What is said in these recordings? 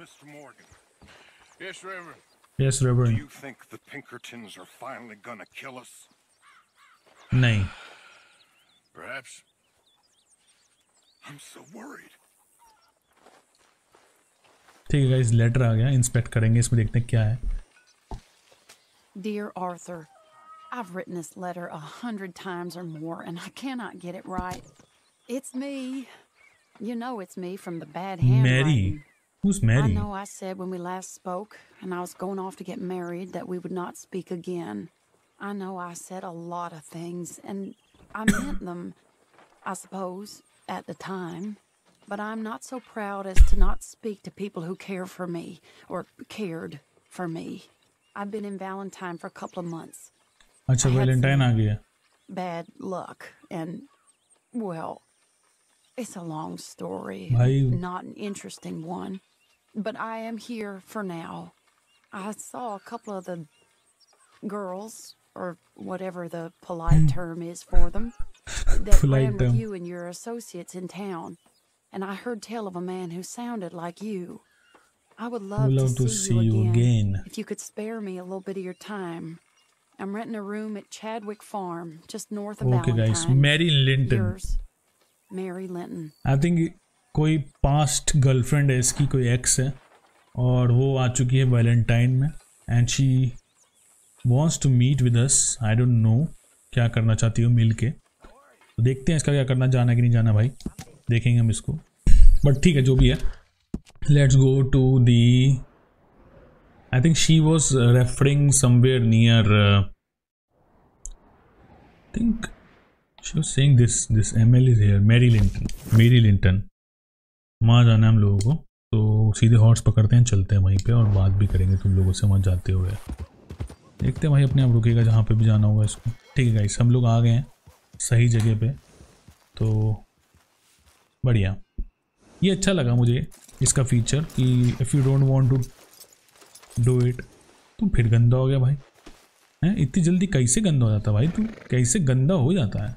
Mr. Morgan, Yes, Reverend. Yes do Reverend you think the Pinkertons are finally gonna kill us? नहीं Perhaps. I'm so worried. ठीक है guys later आ गया inspect करेंगे इसमें देखते हैं क्या है Dear Arthur, I've written this letter a hundred times or more, and I cannot get it right. It's me. You know it's me from the bad handwriting. Mary who's I Mary know I said when we last spoke, and I was going off to get married, that we would not speak again. I know I said a lot of things, and I meant them, I suppose, at the time. But I'm not so proud as to not speak to people who care for me, or cared for me. I've been in Valentine for a couple of months. अच्छा I had Valentine some- आ गया Bad luck, and, well, it's a long story. Bhai- Not an interesting one. But I am here for now. I saw a couple of the girls, or whatever the polite hmm. term is for them, that polite ran with you and your associates in town. And I heard tell of a man who sounded like you. I would love, love to, to, see, you, see you again, again, If you could spare me a little bit of your time. I'm renting a room at Chadwick Farm, just north of okay, Valentine. Okay guys, Mary Linton. Yours, Mary Linton. I think कोई past girlfriend है इसकी कोई x है और वो आ चुकी है Valentine में and she wants to meet with us I don't know क्या करना चाहती हो मिल के। तो देखते हैं इसका क्या करना जाना कि नहीं जाना भाई। देखेंगे हम इसको। बट ठीक है जो भी है। Let's go to the I think she was referring somewhere near think She was saying this this ML is here, Mary Linton Mary Linton. वहाँ जाना है हम लोगों को। तो सीधे हॉर्स पकड़ते हैं, चलते हैं वहीं पे और बात भी करेंगे तुम लोगों से वहाँ जाते हुए। देखते हैं भाई अपने आप रुकेगा जहाँ पे भी जाना होगा इसको। ठीक है गाइस हम लोग आ गए हैं सही जगह पे। तो बढ़िया। ये अच्छा लगा मुझे इसका फीचर कि if you don't want to do it तो फिर गंदा हो गया भाई। हैं? इतनी जल्दी कैसे गंदा हो जाता भाई तू? कैसे गंदा हो जाता है?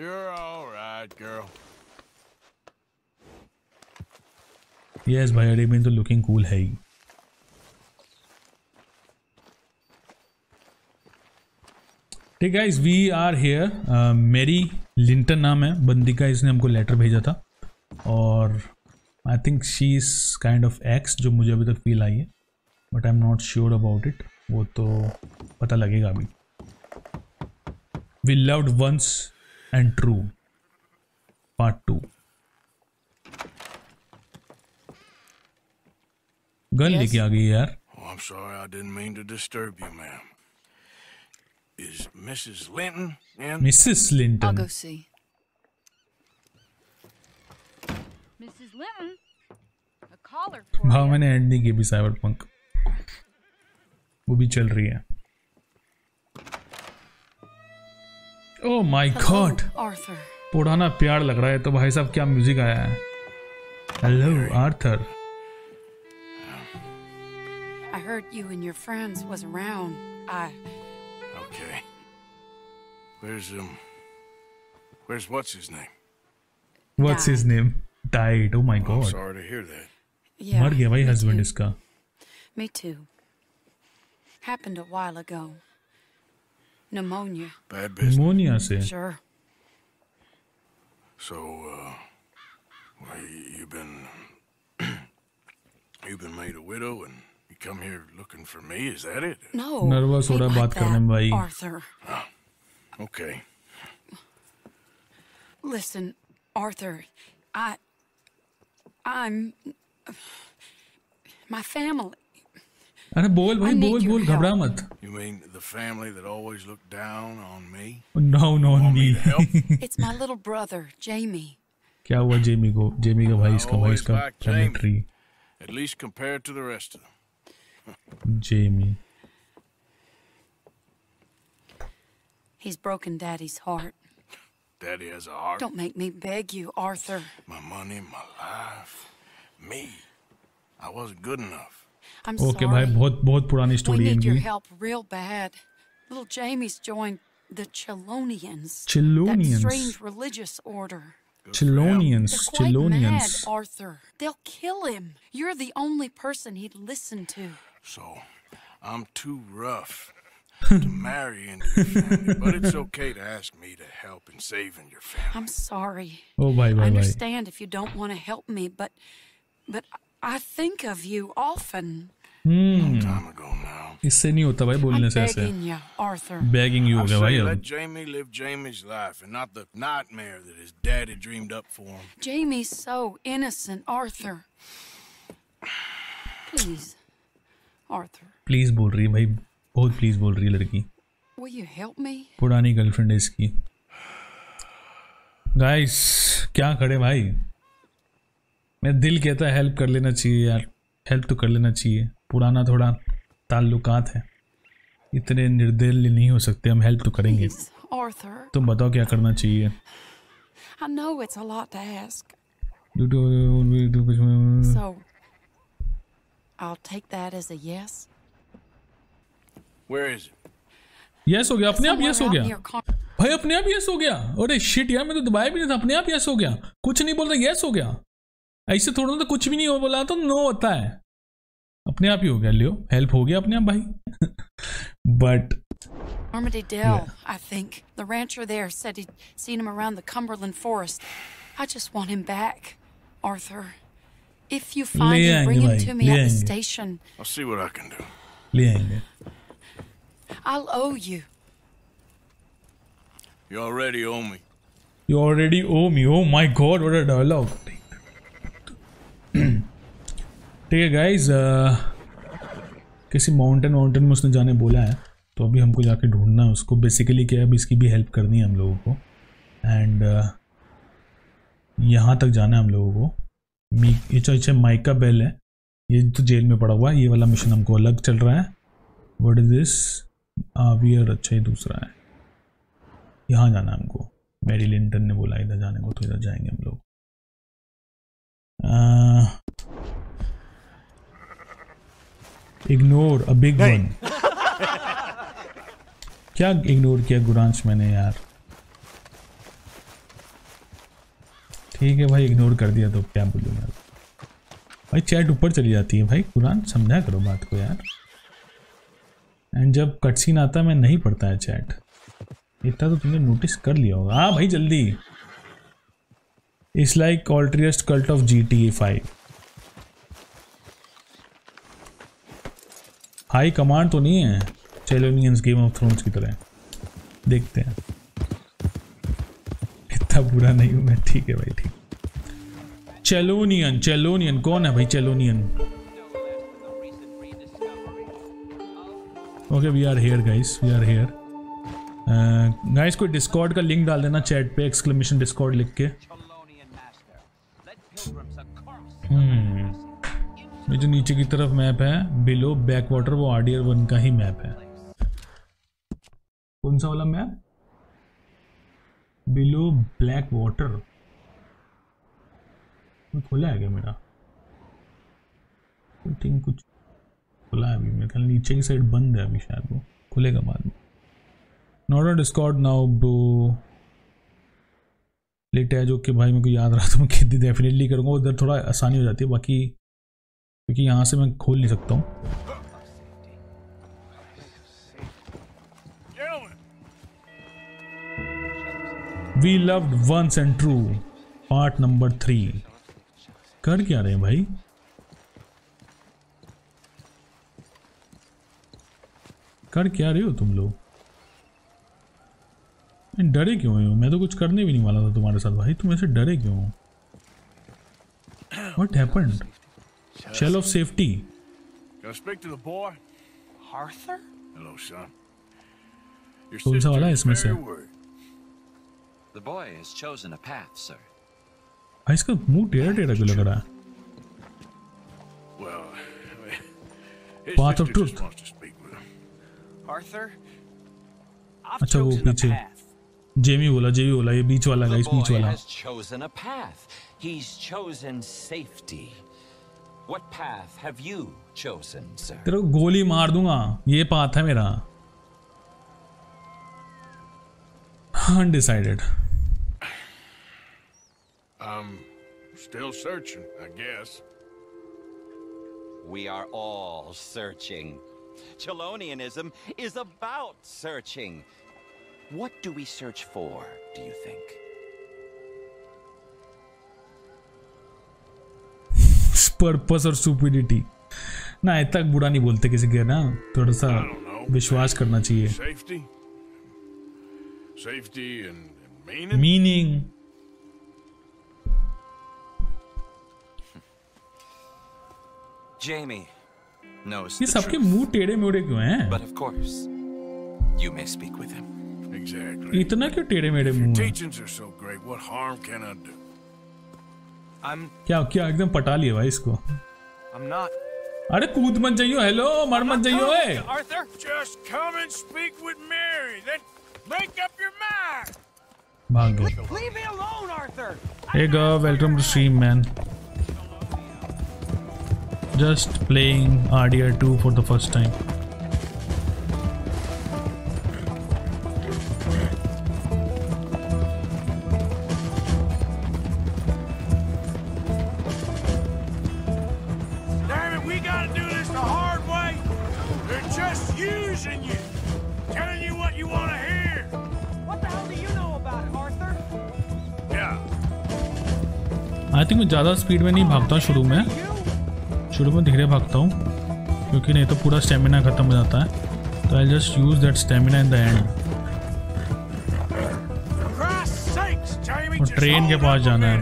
You're all right, girl. Yes भाई अरेबियन तो लुकिंग कूल है ही ठीक है we are here Mary Linton नाम है. बंदी का इसने हमको लेटर भेजा था. और I think she is kind of ex जो मुझे अभी तक फील आई है. But I am not sure about it वो तो पता लगेगा अभी. We loved once and true part two gun Yes? लेके आ गई यार Oh, I'm sorry. I didn't mean to disturb you, ma'am. Is Mrs. Linton in? Mrs I'll go see. Mrs. Linton, a caller for हाँ you. मैंने end नहीं की भी cyber punk वो भी चल रही है Oh my Hello, god Arthur. पुराना प्यार लग रहा है तो भाई साहब क्या म्यूजिक आया है hello Arthur I heard you and your friends was around. I Okay. Where's um? Where's what's his name? What's his name died oh my I'm God sorry to hear that. yeah. मर गया भाई me husband too. इसका Me too. Happened a while ago. Pneumonia. Bad business. Pneumonia से Sure. So, uh, well, you- you've been you've been made a widow, and you come here looking for me. Is that it? No. Nervous हो ain't रहा है like बात करने में that, भाई। Arthur. Okay. Listen, Arthur. I. I'm. My family. अरे बोल भाई I need बोल your बोल घबरा help. मत You mean the family that always looked down on me? No no Want me me to help? It's my little brother, Jamie. क्या हुआ Jamie को जेमी का भाई इसका भाई always इसका liked Jamie. Cemetery At least compared to the rest of them. Jamie He's broken Daddy's heart. Daddy has a heart. Don't make me beg you, Arthur. My money, my life, me. I wasn't good enough. I'm okay sorry. भाई बहुत बहुत पुरानी we story है need your इनकी help real bad. Little Jamie's joined the Chelonians. That Chelonians strange religious order. Chilonians, They're quite mad, Chilonians. Arthur. They'll kill him. You're the only person he'd listen to. So, I'm too rough to marry into your family, but it's okay to ask me to help in saving your family. I'm sorry. Oh भाई I भाई भाई understand if you don't want to help me, but but I think of you often. Hmm Time ago now. इससे नहीं होता भाई I'm बोलने से ऐसे begging you, Arthur. Begging you हो I गया भाई say अब let Jamie live Jamie's life and not the nightmare that his daddy dreamed up for him. Jamie's so innocent, Arthur. Please, Arthur, please बोल रही है भाई बहुत प्लीज बोल रही है लड़की will you help me? पुरानी गर्लफ्रेंड है इसकी गाइस क्या खड़े भाई मेरा दिल कहता है हेल्प कर लेना चाहिए यार। हेल्प तो कर लेना चाहिए। पुराना थोड़ा ताल्लुकात है। इतने निर्दल नहीं हो सकते हम हेल्प तो करेंगे। Please, तुम बताओ क्या करना चाहिए? I know it's a lot to ask, so I'll take that as a yes. Where is it? Yes हो गया अपने आप यस हो गया। भाई अपने आप यस हो गया। अरे शिट यार मैं तो दबाया भी नहीं था अपने आप यस हो गया। कुछ नहीं बोल रहा यस हो गया। ऐसे थोड़ा ना तो कुछ भी नहीं हो बोला तो नो होता है अपने आप ही हो गया लियो हेल्प हो गया अपने आप भाई but Normandy Dell, I think. The rancher there said he'd seen him around the Cumberland forest. I just want him back, Arthur. If you find him, bring him to me at the station. I'll see what I can do. I'll owe you. You already owe me. You already owe me. Oh my god, what a dialogue. ठीक है guys किसी mountain mountain में उसने जाने बोला है तो अभी हमको जाके ढूंढना है उसको। बेसिकली क्या है अभी इसकी भी हेल्प करनी है हम लोगों को। एंड uh, यहाँ तक जाना है हम लोगों को। मी ये जो अच्छा माइका बेल है ये तो जेल में पड़ा हुआ है ये वाला मिशन हमको अलग चल रहा है। वट इज़ दिस आवियर अच्छा ये दूसरा है। यहाँ जाना है हमको। मेरी लिंटन ने बोला इधर जाने को तो इधर जाएँगे हम लोग। इग्नोर अ बिग वन क्या इग्नोर किया गुरांश मैंने यार? ठीक है भाई इग्नोर कर दिया तो क्या बोलूँ यार भाई चैट ऊपर चली जाती है भाई कुरान समझा करो बात को यार। एंड जब कटसीन आता मैं नहीं पढ़ता है चैट इतना तो तुमने नोटिस कर लिया होगा। हाँ भाई जल्दी। It's like altruist cult of G T A five high command तो नहीं है। चेलोनियंस गेम ऑफ़ थ्रोन्स की तरह। देखते हैं। इतना बुरा नहीं हूँ मैं। ठीक है भाई, ठीक। चेलोनियन चेलोनियन। कौन है भाई चेलोनियन? Okay we are here guys we are here guys कोई डिस्कॉर्ड का लिंक डाल देना चैट पे एक्सक्लेमेशन डिस्कॉर्ड लिख के। नीचे की तरफ़ मैप है बिलो बैक वाटर वो आरडीआर वन का ही मैप है। कौन सा वाला मैप? बिलो ब्लैक वाटर खुला है क्या मेरा? थिंक कुछ खुला है अभी, मेरे ख्याल नीचे की साइड बंद है अभी शायद वो। खुलेगा बाद में। Not on Discord now bro late है जो कि भाई मेरे को याद रहा तो मैं खेती डेफिनेटली करूँगा, उधर थोड़ा आसानी हो जाती है, बाकी क्योंकि यहाँ से मैं खोल नहीं सकता हूँ। We loved once and true part number three कर क्या रहे हैं भाई? कर क्या रहे हो तुम लोग? डरे क्यों हो? मैं तो कुछ करने भी नहीं वाला था तुम्हारे साथ भाई। तुम ऐसे डरे क्यों हो? What happened? Shell of safety. can I speak to the boy? Arthur? Hello, son. Your कौन सा वाला है is इसमें से? The boy has chosen a path, sir. भाई इसका मुँह टेढ़ा टेढ़ा क्यों लग रहा है Well, Path of truth. Arthur? अच्छा, वो पीछे। जेमी बोला जेमी बोला ये बीच वाला गाइस बीच वाला has chosen a path. He's chosen safety. What path have you chosen, sir? तेरे को गोली मार दूंगा ये पाथ है मेरा undecided I'm still searching, I guess. We are all searching. Chelonianism is about searching. What do we search for, do you think? Purpose और सुपिरिटी ना इतना बुरा नहीं बोलते किसी के ना थोड़ा सा. विश्वास करना चाहिए? मीनिंग Jamie knows ये सबके मुँह टेढ़े मेढ़े क्यों हैं But of course, you may speak with him. Exactly. इतना क्यों टेढ़े मेढ़े मुँह Teachings are so great. What harm can I do? क्या क्या एकदम पटा लिया भाई इसको। अरे कूद मत जाइयो हेलो मर मत जाइयो welcome to stream man just playing R D R two for the first time just using you. Telling you what you want to hear. What the hell do you know about it, Arthur? Yeah. I think मैं ज़्यादा speed में नहीं भागता शुरू में शुरू में धीरे भागता हूँ क्योंकि नहीं तो पूरा स्टेमिना खत्म हो जाता है तो I just use that stamina in the end train के पास जाना है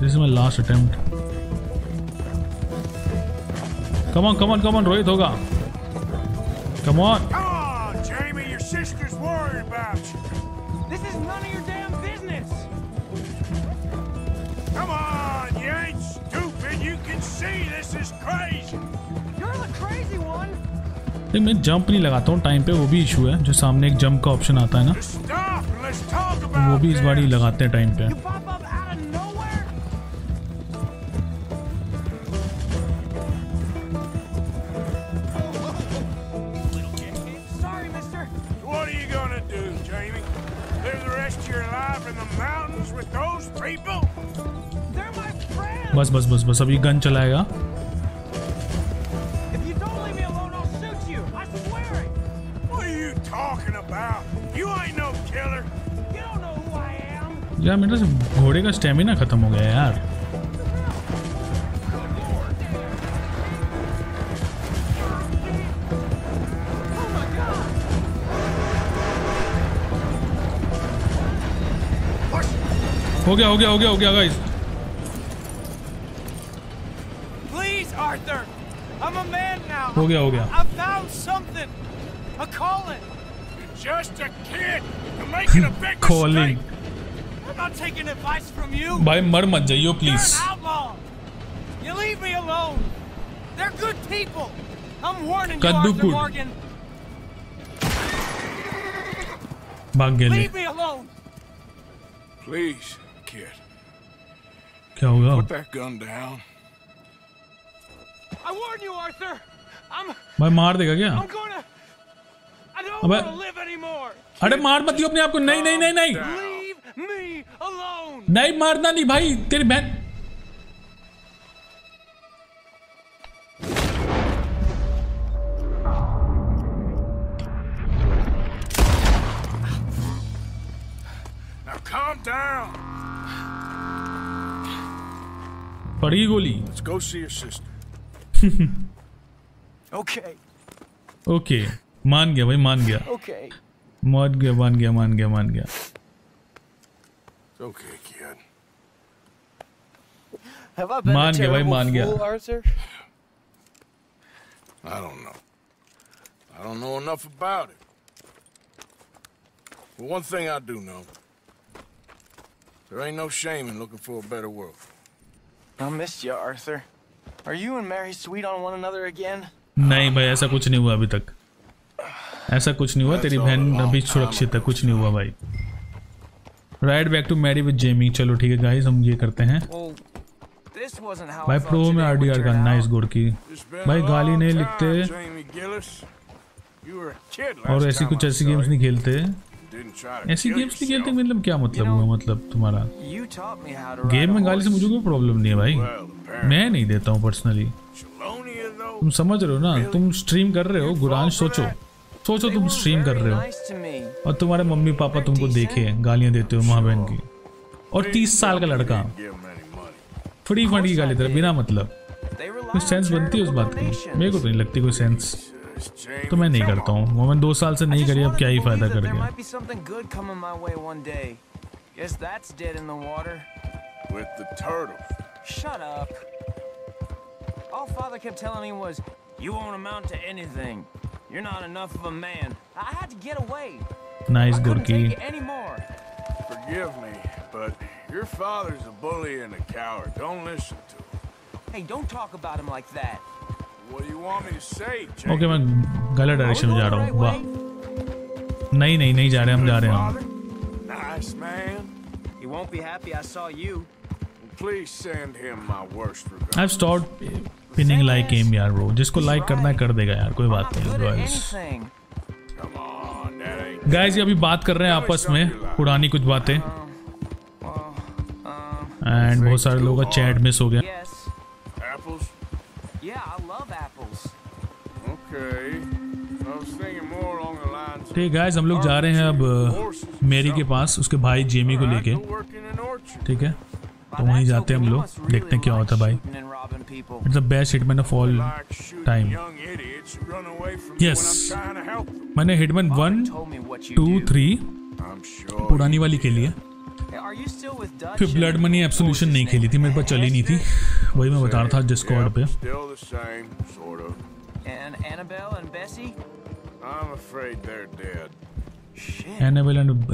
this is my last attempt come on come on Rohit होगा come on Come on, Jamie. Your sister's worried about you. This is none of your damn business. Come on, you ain't stupid. You can see this is crazy. You're the crazy one. देख मैं jump नहीं लगाता हूँ time पे वो भी issue है जो सामने एक जंप का ऑप्शन आता है ना वो भी इस बार ही लगाते हैं टाइम पे बस बस know who I am. यार मेरे से घोड़े का स्टेमिना खत्म हो गया यार. हो गया हो गया हो गया हो गया guys me alone. They're good people. I'm warning you, Kaddu Arthur good. Morgan. भाग गए ले Leave me alone. Please, kid. क्या होगा Put that gun down. I warn you, Arthur. भाई मार देगा क्या? अरे मार मत दियो अपने आप को। नहीं नहीं नहीं नहीं। नहीं मारना नहीं भाई तेरी बहन पड़ी गोली। Okay. Okay. मान गया भाई मान गया. Okay. मान गया मान गया मान गया मान गया. Okay, kid. Have I been मान गया भाई मान Arthur? I don't know. I don't know enough about it. But one thing I do know. There ain't no shame in looking for a better world. I missed you, Arthur. Are you and Mary sweet on one another again? नहीं भाई ऐसा कुछ नहीं हुआ अभी तक। ऐसा कुछ नहीं हुआ तेरी बहन अभी सुरक्षित है कुछ नहीं हुआ भाई। Right back to Mary with Jamie चलो ठीक है गाइस हम ये करते हैं। भाई प्रो में today would आरडीआर का नाइस. गोर की। भाई गाली नहीं लिखते। और ऐसी कुछ ऐसी गेम्स नहीं खेलते। ऐसी गेम्स नहीं खेलते मतलब क्या मतलब हुआ मतलब तुम्हारा? गेम में गाली से मुझे कोई प्रॉब्लम नहीं है भाई। मैं नहीं देता हूँ पर्सनली तुम समझ रहे हो ना? तुम स्ट्रीम कर रहे हो गुरान सोचो। सोचो तुम स्ट्रीम कर रहे हो। और तुम्हारे मम्मी पापा तुमको देखे गालियाँ देते हो माँ बहन की। और तीस साल का लड़का। फटी फटी गाली तरह बिना मतलब। कुछ सेंस बनती है उस बात की? मेरे को तो नहीं लगती कोई सेंस तो मैं नहीं करता हूँ। वो मैं दो साल से नहीं करी अब क्या ही फ़ायदा कर All father kept telling me was, you won't amount to anything. You're not enough of a man. I had to get away. Nice I couldn't गुरकी take it anymore. Forgive me, but your father's a bully and a coward. Don't listen to him. Hey, don't talk about him like that. What do you want me to say, Jamie? Okay मैं गलत Are we direction में going जा the रहा right हूँ way? वाह नहीं नहीं नहीं जा रहे हम जा रहे हैं हम Father? Nice man. He won't be happy I saw you. Please send him my worst regards. I stop pinning like game यार ब्रो जिसको लाइक करना है कर देगा यार कोई बात नहीं ain't. गाइस ये अभी बात कर रहे हैं आपस में पुरानी कुछ बातें एंड बहुत सारे लोगों का चैट मिस हो गया. Apples? Yeah, I love apples. Okay. ठीक गाइस हम लोग जा रहे हैं अब मेरी के पास उसके भाई जेमी को लेके. ठीक है तो वहीं जाते हम लोग देखते हैं क्या होता भाई। It's the best Hitman of all time yes मैंने हिटमैन वन टू थ्री पुरानी वाली के लिए फिर ब्लड मनी एब्सोल्यूशन नहीं खेली थी मेरे पास चली नहीं थी। वही मैं बता रहा था जिसको पे।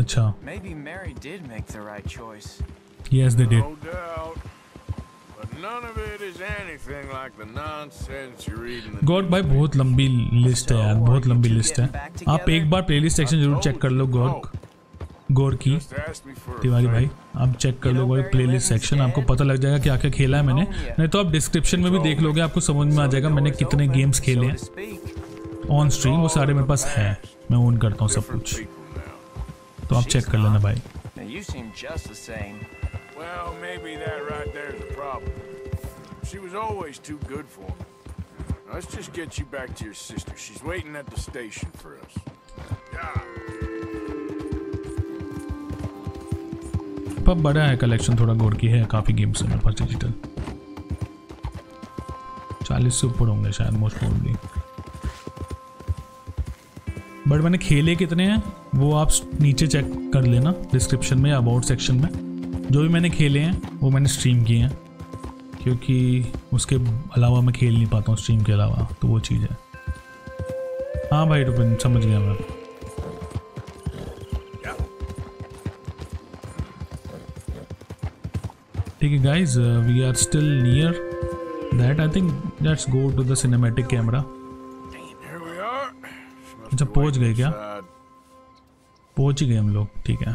अच्छा। Maybe Mary did. No doubt. But none of it is anything like the nonsense you read in the God भाई बहुत लंबी लिस्ट है यार बहुत लंबी लिस्ट है। आप एक बार प्लेलिस्ट सेक्शन ज़रूर चेक कर लो गौर गौर की। तिवारी भाई आप चेक कर लो गौर प्लेलिस्ट सेक्शन आपको पता लग जाएगा क्या क्या खेला है मैंने। नहीं तो आप डिस्क्रिप्शन में भी देख लोगे आपको समझ में आ जाएगा मैंने कितने गेम्स खेले हैं। ऑन स्ट्रीम वो सारे मेरे पास हैं। मैं ओन करता हूँ सब कुछ। तो आप चेक कर लेना भाई। Maybe that right there is the problem. She was always too good for me. Let's just get you back to your sister. She's waiting at the station for us. Yeah. पर बड़ा है collection थोड़ा गोर की है काफ़ी games है मेरे पास डिजिटल चालीस से ऊपर होंगे शायद मोस्ट प्रोबेबली बट मैंने खेले कितने हैं वो आप नीचे चेक कर लेना डिस्क्रिप्शन में अबाउट सेक्शन में जो भी मैंने खेले हैं वो मैंने स्ट्रीम किए हैं। क्योंकि उसके अलावा मैं खेल नहीं पाता हूँ स्ट्रीम के अलावा तो वो चीज़ है। हाँ भाई रुपिन समझ गया मैं। ठीक है guys we are still near that I think let's go to the cinematic camera अच्छा पहुँच गए क्या. पहुँच ही गए हम लोग ठीक है।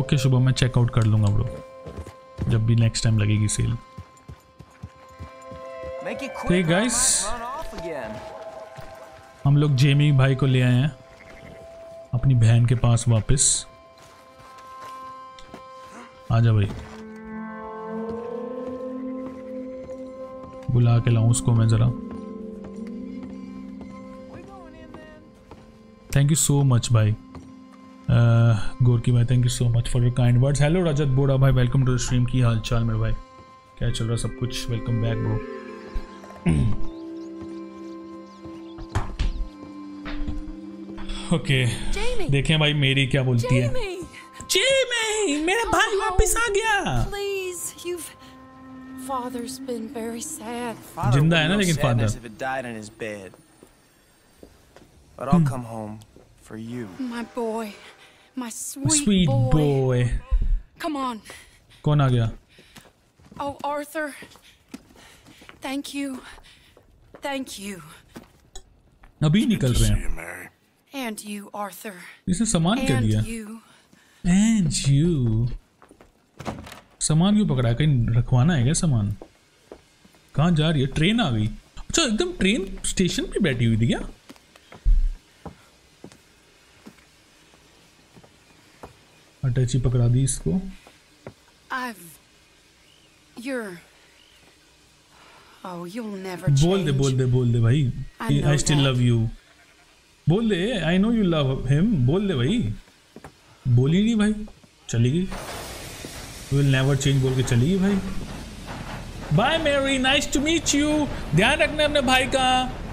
ओके शुभम मैं चेकआउट कर लूँगा ब्रो जब भी नेक्स्ट टाइम लगेगी सेल off again. हम लोग जेमी भाई को ले आए हैं अपनी बहन के पास वापस। आजा भाई। बुला के लाऊं उसको मैं जरा? थैंक यू सो मच भाई। गोरकी भाई thank you so much for your kind words hello Rajat Bora भाई वेलकम टू द स्ट्रीम की हाल चाल मेरे भाई क्या चल रहा सब कुछ वेलकम बैक ब्रो ओके देखें भाई मेरी क्या बोलती Jamie. है मेरा भाई वापस आ गया। My sweet, sweet boy. Boy Come on. कौन आ गया Oh, Arthur. Thank you. Thank you. अभी निकल रहे हैं. And you, Arthur. इसने सामान क्या And you. एंड यू सामान क्यों पकड़ा है? कहीं रखवाना है क्या सामान कहाँ जा रही है ट्रेन आ गई अच्छा एकदम ट्रेन स्टेशन पे बैठी हुई थी क्या अटैची पकड़ा दी इसको. Oh. बोल दे बोल दे बोल दे भाई आई स्टिल लव यू बोल दे I know you love him बोल दे भाई। बोल नहीं भाई चली गई विल नेवर चेंज बोल के चली गई भाई। Bye Mary nice to meet you ध्यान रखना अपने भाई का।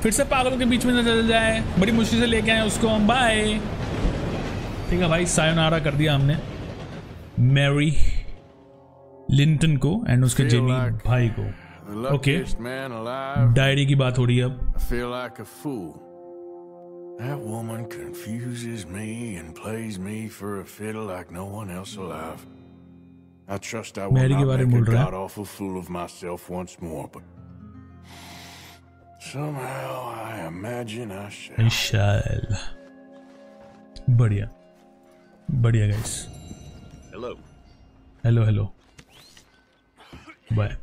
फिर से पागलों के बीच में न चल जाए। बड़ी मुश्किल से लेके आए उसको हम। बाय ठीक है भाई सायोनारा कर दिया हमने मैरी लिंटन को एंड उसके जेमी like- भाई को alive. डायरी की बात हो रही है अब. That woman confuses me and plays me for a fiddle like no one else alive. I trust I will not make a है। god awful fool of myself once more, but somehow I imagine I shall. Vishal बढ़िया बढ़िया guys hello hello hello bye